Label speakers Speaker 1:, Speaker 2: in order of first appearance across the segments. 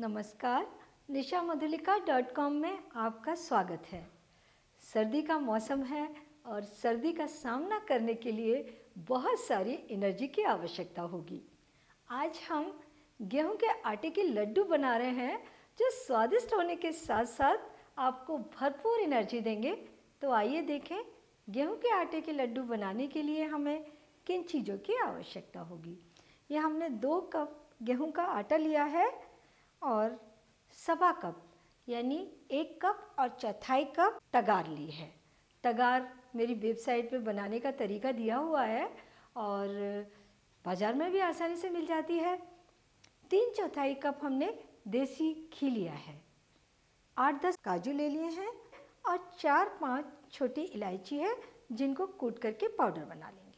Speaker 1: नमस्कार, निशा Madhulika dot com में आपका स्वागत है। सर्दी का मौसम है और सर्दी का सामना करने के लिए बहुत सारी एनर्जी की आवश्यकता होगी। आज हम गेहूँ के आटे के लड्डू बना रहे हैं, जो स्वादिष्ट होने के साथ साथ आपको भरपूर एनर्जी देंगे। तो आइए देखें, गेहूँ के आटे के लड्डू बनाने के लिए हमें किन चीज़ों की आवश्यकता होगी? यह हमने दो कप गेहूँ का आटा लिया है और सवा कप, यानी एक कप और चौथाई कप तगार ली है। तगार मेरी वेबसाइट पे बनाने का तरीका दिया हुआ है और बाज़ार में भी आसानी से मिल जाती है। तीन चौथाई कप हमने देसी घी लिया है। आठ दस काजू ले लिए हैं और चार पाँच छोटी इलायची है जिनको कूट करके पाउडर बना लेंगे।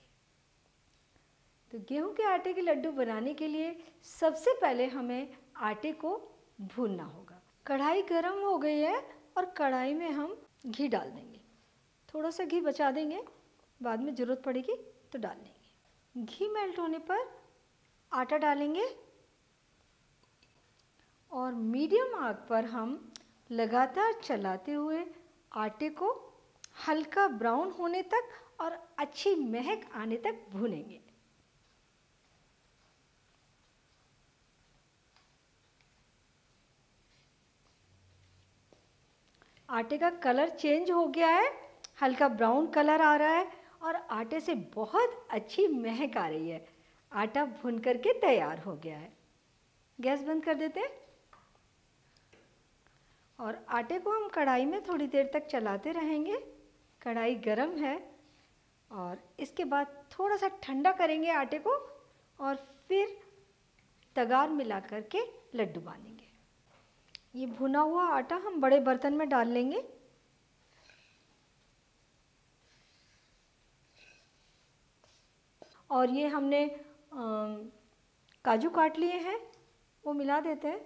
Speaker 1: तो गेहूँ के आटे के लड्डू बनाने के लिए सबसे पहले हमें आटे को भूनना होगा। कढ़ाई गर्म हो गई है और कढ़ाई में हम घी डाल देंगे। थोड़ा सा घी बचा देंगे, बाद में ज़रूरत पड़ेगी तो डाल लेंगे। घी मेल्ट होने पर आटा डालेंगे और मीडियम आग पर हम लगातार चलाते हुए आटे को हल्का ब्राउन होने तक और अच्छी महक आने तक भूनेंगे। आटे का कलर चेंज हो गया है, हल्का ब्राउन कलर आ रहा है और आटे से बहुत अच्छी महक आ रही है। आटा भुन करके तैयार हो गया है। गैस बंद कर देते हैं। और आटे को हम कढ़ाई में थोड़ी देर तक चलाते रहेंगे। कढ़ाई गर्म है और इसके बाद थोड़ा सा ठंडा करेंगे आटे को और फिर तगार मिला करके लड्डू बांधेंगे। ये भुना हुआ आटा हम बड़े बर्तन में डाल लेंगे। और ये हमने काजू काट लिए हैं, वो मिला देते हैं।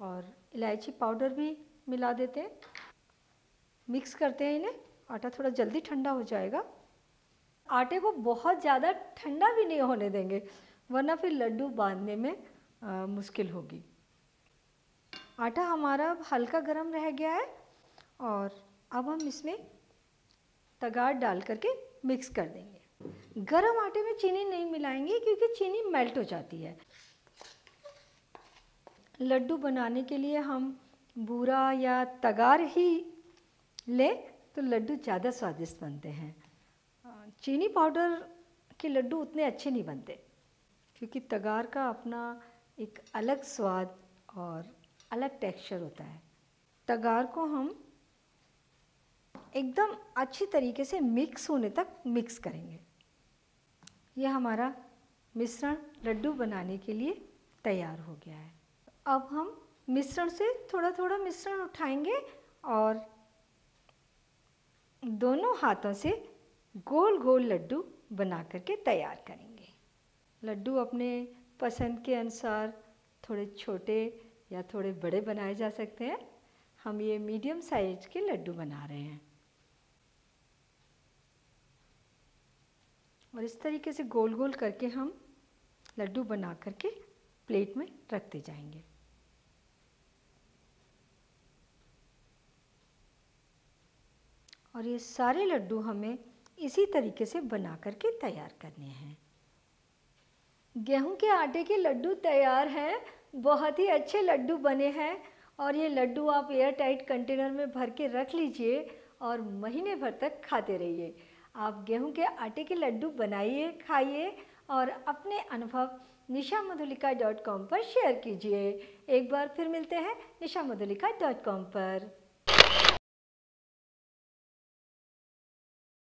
Speaker 1: और इलायची पाउडर भी मिला देते हैं। मिक्स करते हैं इन्हें, आटा थोड़ा जल्दी ठंडा हो जाएगा। आटे को बहुत ज़्यादा ठंडा भी नहीं होने देंगे, वरना फिर लड्डू बांधने में मुश्किल होगी। आटा हमारा अब हल्का गर्म रह गया है और अब हम इसमें तगार डाल करके मिक्स कर देंगे। गरम आटे में चीनी नहीं मिलाएँगे क्योंकि चीनी मेल्ट हो जाती है। लड्डू बनाने के लिए हम बूरा या तगार ही लें तो लड्डू ज़्यादा स्वादिष्ट बनते हैं। चीनी पाउडर के लड्डू उतने अच्छे नहीं बनते क्योंकि तगार का अपना एक अलग स्वाद और अलग टेक्सचर होता है। तगार को हम एकदम अच्छी तरीके से मिक्स होने तक मिक्स करेंगे। यह हमारा मिश्रण लड्डू बनाने के लिए तैयार हो गया है। अब हम मिश्रण से थोड़ा थोड़ा मिश्रण उठाएँगे और दोनों हाथों से गोल गोल लड्डू बना करके तैयार करेंगे। लड्डू अपने पसंद के अनुसार थोड़े छोटे या थोड़े बड़े बनाए जा सकते हैं। हम ये मीडियम साइज़ के लड्डू बना रहे हैं। और इस तरीके से गोल गोल करके हम लड्डू बना करके प्लेट में रखते जाएँगे। और ये सारे लड्डू हमें इसी तरीके से बना करके तैयार करने हैं। गेहूँ के आटे के लड्डू तैयार हैं, बहुत ही अच्छे लड्डू बने हैं। और ये लड्डू आप एयर टाइट कंटेनर में भर के रख लीजिए और महीने भर तक खाते रहिए। आप गेहूँ के आटे के लड्डू बनाइए, खाइए और अपने अनुभव निशा मधुलिका डॉट कॉम पर शेयर कीजिए। एक बार फिर मिलते हैं निशा मधुलिका डॉट कॉम पर।